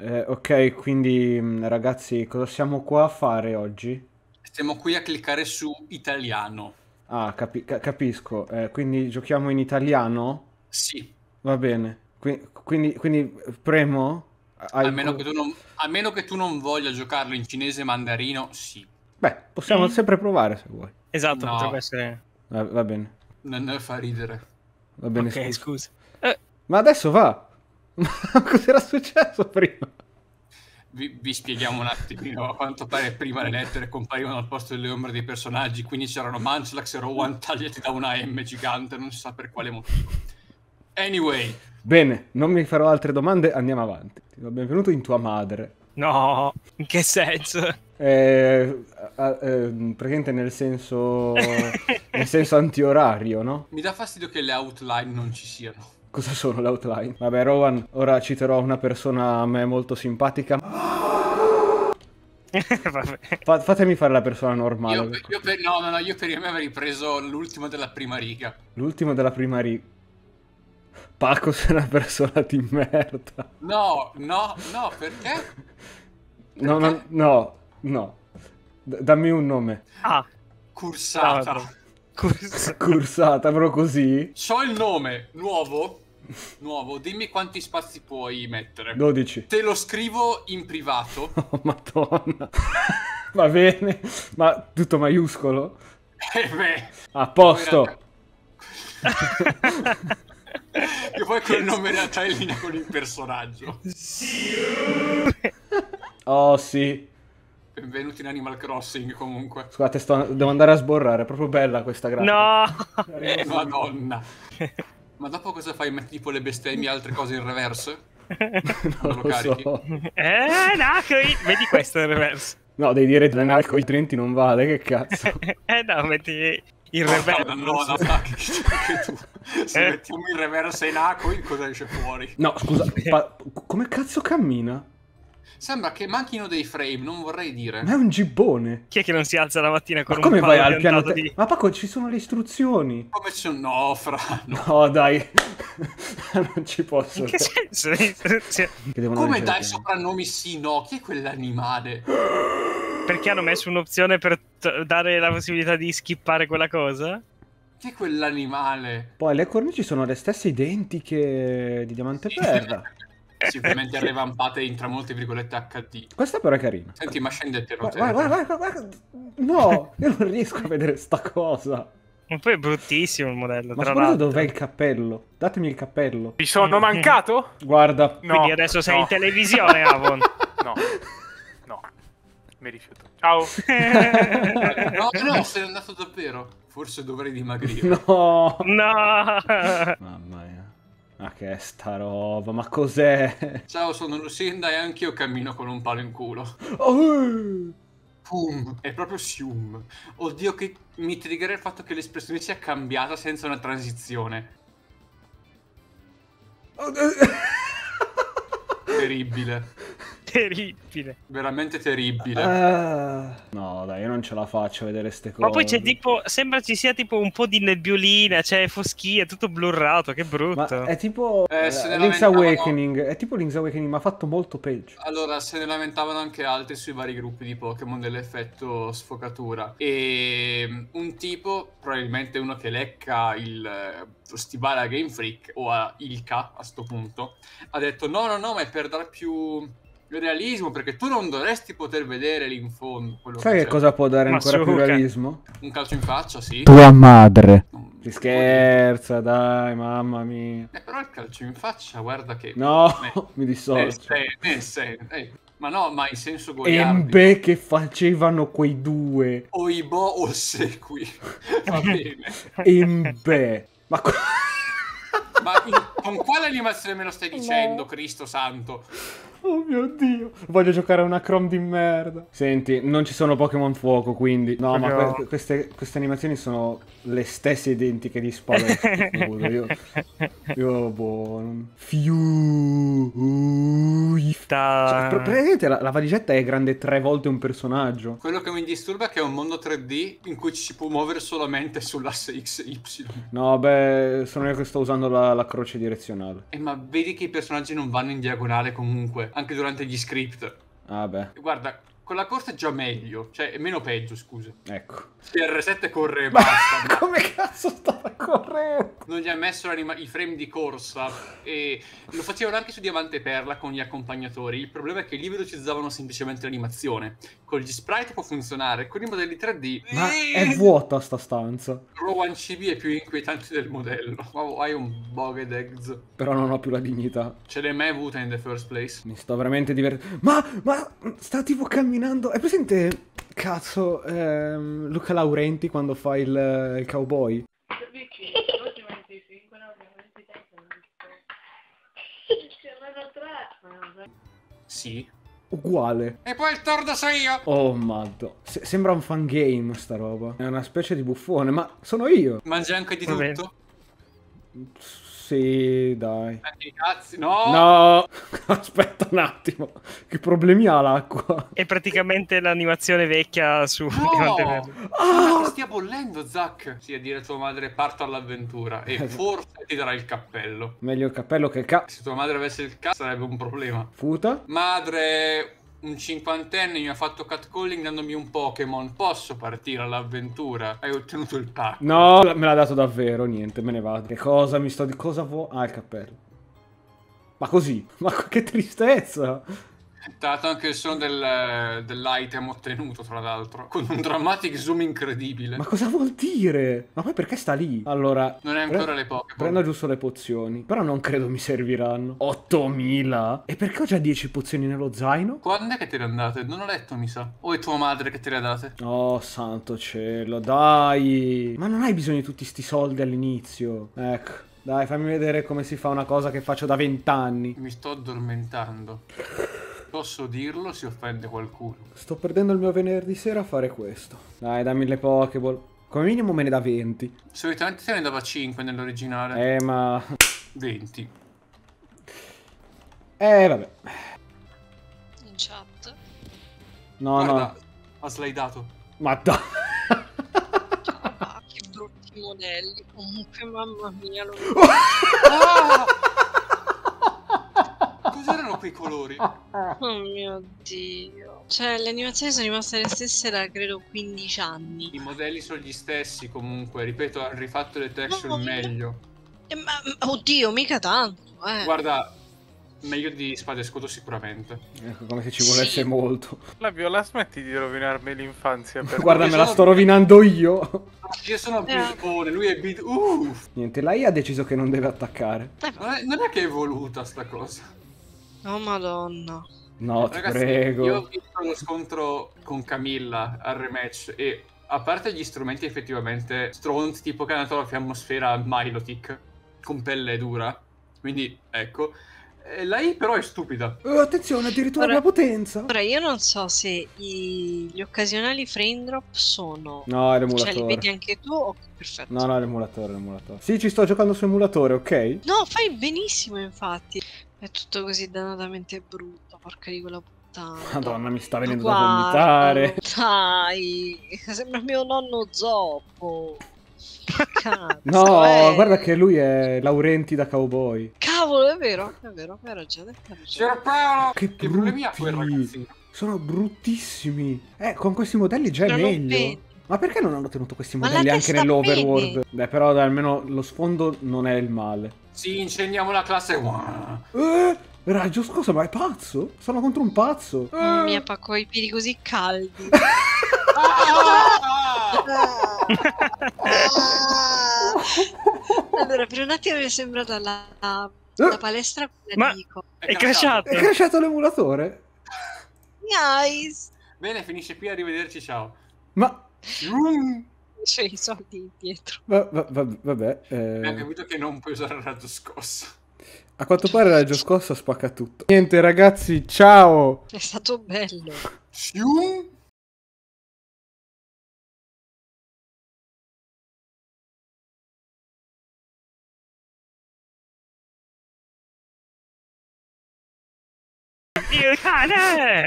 Eh, ok, quindi mh, ragazzi, cosa siamo qua a fare oggi? Stiamo qui a cliccare su italiano. Ah, capi- ca- capisco. Eh, quindi giochiamo in italiano? Sì, Va bene. Qui- quindi, quindi premo? Hai a meno, co- che tu non, a meno che tu non voglia giocarlo in cinese mandarino, sì. Beh, possiamo Mm. sempre provare se vuoi. Esatto, No. potrebbe essere... Va, va bene, Non ne fa ridere. va bene. ok, scusa. scusa. Eh, Ma adesso va! Ma cos'era successo prima? Vi, vi spieghiamo un attimino. A quanto pare prima le lettere comparivano al posto delle ombre dei personaggi, quindi c'erano Munchlax e Rowan tagliati da una M gigante, non si sa per quale motivo. Anyway, Bene, non mi farò altre domande, andiamo avanti. Benvenuto in tua madre. no, in che senso? Eh, ehm, praticamente nel senso, nel senso antiorario, no? mi dà fastidio che le outline non ci siano. Cosa sono le outline? Vabbè, Rowan, ora citerò una persona a me molto simpatica. Fa- fatemi fare la persona normale. Io, io per, no, no, no, io per me avrei preso l'ultimo della prima riga. L'ultimo della prima riga. Paco sei una persona di merda. No, no, no, perché? No, no, no, no. D- dammi un nome. Ah, Cursata. bravo. Curso. Cursata, però così. So il nome, nuovo. Nuovo, dimmi quanti spazi puoi mettere. 12. Te lo scrivo in privato. Oh, madonna. Va bene. Ma tutto maiuscolo? E beh, A posto. che poi quel nome in realtà è in linea con il personaggio. Oh, sì. Benvenuti in Animal Crossing comunque. Scusate, sto- devo andare a sborrare. È proprio bella questa grafica. No! Eh, madonna. Ma dopo cosa fai? Metti tipo le bestemmie e altre cose in reverse? non lo lo carichi? so. Eh, Nakoi! Vedi questo in reverse. No, devi dire Drenarco, altrimenti non vale. Che cazzo. Eh no, metti il No, reverse. no, no, no, che, tu. Se Eh. mettiamo in reverse in Akoi, cosa esce fuori? No, scusa. pa- come cazzo cammina? Sembra che manchino dei frame, non vorrei dire. Ma è un gibbone. Chi è che non si alza la mattina con Ma come un vai al piano te- di... Ma Paco, ci sono le istruzioni. Come c'è un... No, fra... no. No, dai. non ci posso. In che senso? Cioè, Che devono Come dai soprannomi sì, no? Chi è quell'animale? Perché hanno messo un'opzione per t- dare la possibilità di skippare quella cosa? Chi è quell'animale? Poi le cornici sono le stesse identiche di Diamante Perla. Sicuramente revampate in tra molte virgolette HD. Questa però è carina. Senti, ma scendete Guarda, guarda, guarda, guarda, No, io non riesco a vedere sta cosa. Ma poi è bruttissimo il modello, Ma tra l'altro. dov'è il cappello? Datemi il cappello. Vi sono mancato? Guarda. No. Quindi adesso sei no, in televisione, Avon. No. No. Mi rifiuto. Ciao. No, no, se n'è andato davvero. Forse dovrei dimagrire. No. no! Mamma che è sta roba? Ma cos'è? Ciao, sono Lucinda e anch'io cammino con un palo in culo. Oh. Pum, è proprio sium. Oddio che mi triggerà il fatto che l'espressione sia cambiata senza una transizione. Terribile. Terribile. Veramente terribile. Ah. No, dai, io non ce la faccio a vedere ste cose. Ma poi c'è tipo, sembra ci sia tipo un po' di nebbiolina, c'è foschia, tutto blurrato, che brutto. Ma è tipo Eh, eh, Link's Awakening. È tipo Link's Awakening, ma fatto molto peggio. Allora, se ne lamentavano anche altri sui vari gruppi di Pokémon dell'effetto sfocatura. E mm, un tipo, probabilmente uno che lecca il eh, lo stivale a Game Freak o a Ilka a sto punto, ha detto: No, no, no, ma è per dar più realismo perché tu non dovresti poter vedere lì in fondo. quello Sai che c'è." cosa può dare Ma ancora più realismo? Un calcio in faccia, sì. Tua madre. Non- Si scherza, dai, mamma mia. Eh, però il calcio in faccia, guarda che. No, Eh, mi eh, dissocio. se- eh, se- eh, ma no, ma in senso goliardico. Embe che facevano quei due. o i bo o segui. Va bene. Embe. Ma co- Ma in- con quale animazione me lo stai dicendo, Cristo santo? Oh mio dio. Voglio giocare a una Chrome di merda. Senti, non ci sono Pokémon fuoco, quindi... No, ma Proprio- que- queste, queste animazioni sono le stesse identiche di scusa, io... Io, boh... non- Fiu... Da- Cioè, pr- praticamente la, la valigetta è grande tre volte un personaggio. Quello che mi disturba è che è un mondo 3D in cui ci si può muovere solamente sull'asse XY. No, beh, sono io che sto usando la, la croce direzionale. Eh, ma vedi che i personaggi non vanno in diagonale comunque. Anche durante gli script. Ah beh, Guarda, con la corsa è già meglio, cioè è meno peggio, scusa. ecco. Se R7 corre e basta, ma come cazzo stava correndo? non gli ha messo i frame di corsa e lo facevano anche su Diamante Perla con gli accompagnatori. Il problema è che lì velocizzavano semplicemente l'animazione. Con gli sprite può funzionare, con i modelli 3D Ma è vuota sta stanza. Rowan CB è più inquietante del modello. Wow, hai un Boged Eggs. Però non ho più la dignità. Ce l'hai mai avuta in the first place? Mi sto veramente divertendo. Ma, ma, sta tipo camminando. È presente, cazzo, ehm, Luca Laurenti quando fa il, il cowboy? Sì. Uguale. E poi il tordo so io! Oh, maddo. Se- sembra un fan game sta roba. È una specie di buffone, ma sono io. Mangi anche di tutto? Sì, dai. I cazzi? No! No, aspetta un attimo. Che problemi ha l'acqua? È praticamente l'animazione vecchia su No! Ah, stia bollendo, Zack! Sì, a dire a tua madre parto all'avventura e forse ti darà il cappello. Meglio il cappello che il ca... Se tua madre avesse il cazzo sarebbe un problema. Futa? Madre, un cinquantenne mi ha fatto catcalling dandomi un Pokémon. Posso partire all'avventura? Hai ottenuto il pack. No, me l'ha dato davvero, niente, me ne vado. Che cosa mi sto di cosa vuoi? Ah, il cappello. Ma così? Ma che tristezza! Dato anche il suono del- dell'item ottenuto, tra l'altro. Con un dramatic zoom incredibile. Ma cosa vuol dire? Ma poi perché sta lì? Allora, Non è pre- ancora le Pokémon. prendo giusto le pozioni. Però non credo mi serviranno. 8000? E perché ho già 10 pozioni nello zaino? Quando è che te le andate? Non ho letto, mi sa. O è tua madre che te le ha date? Oh, santo cielo, dai! Ma non hai bisogno di tutti sti soldi all'inizio. Ecco, dai, fammi vedere come si fa una cosa che faccio da vent'anni. Mi sto addormentando. Posso dirlo? Si offende qualcuno. Sto perdendo il mio venerdì sera a fare questo. Dai, dammi le Pokéball. Come minimo me ne dà 20. Solitamente te ne dava 5 nell'originale. Eh, ma... 20. Eh, vabbè. in chat. No, Guarda, no. ha slidato. Ma dai. Ah, che brutti modelli. Comunque, mamma mia, lo Ah! Cos'erano quei colori? Oh mio dio. Cioè, le animazioni sono rimaste le stesse da credo 15 anni. I modelli sono gli stessi comunque, ripeto, hanno rifatto le texture No, meglio. Eh, ma, ma- oddio, mica tanto, eh. Guarda, meglio di Spada e Scudo sicuramente. Ecco, come se ci volesse Sì. molto. La Viola, smetti di rovinarmi l'infanzia. Per... Guarda, me la sto rovinando io. Io sono Eh. Bilbone, lui è Bid... Uff! Niente, lei ha deciso che non deve attaccare. Eh, Non è, non è che è voluta sta cosa. Oh madonna. No, ti Ragazzi, prego. io ho visto lo scontro con Camilla al rematch e a parte gli strumenti effettivamente stronzi tipo che hanno dato la fiammosfera Milotic con pelle dura, quindi ecco, eh, lei però è stupida. Oh, attenzione, addirittura Ora- la potenza. Ora, io non so se i- gli occasionali frame drop sono... No, è Cioè, li l'emulatore. vedi anche tu? Ok, perfetto. No, no, è l'emulatore, è l'emulatore. Sì, ci sto giocando su emulatore, ok? No, fai benissimo, infatti. È tutto così dannatamente brutto, porca di quella puttana. Madonna, mi sta venendo da Guardalo, vomitare. Dai, sembra mio nonno zoppo. Che Cazzo, No, eh. guarda che lui è Laurenti da cowboy. Cavolo, è vero, è vero, hai ragione. Ragione. Signor Paolo! Che problemi ha quel brutti. ragazzino? Sono bruttissimi. Eh, con questi modelli già è Non meglio. Ma perché non hanno tenuto questi modelli anche nell'overworld? Beh, però dai, almeno lo sfondo non è il male. Sì, incendiamo la classe. Eh, raggio, scusa, ma è pazzo? Sono contro un pazzo. Mamma Eh. mia, Paco, i piedi così caldi. allora, per un attimo mi è sembrata la, la, la palestra Ma- di Nico. È crashato. È crashato l'emulatore? Nice! Bene, finisce qui, arrivederci, ciao. Ma... C'è i soldi dietro. va- va- va- vabbè. eh, Abbiamo capito che non puoi usare il raggio scosso. a quanto pare la scossa spacca tutto. Niente, ragazzi, ciao! È stato bello. Shroom. Il cane!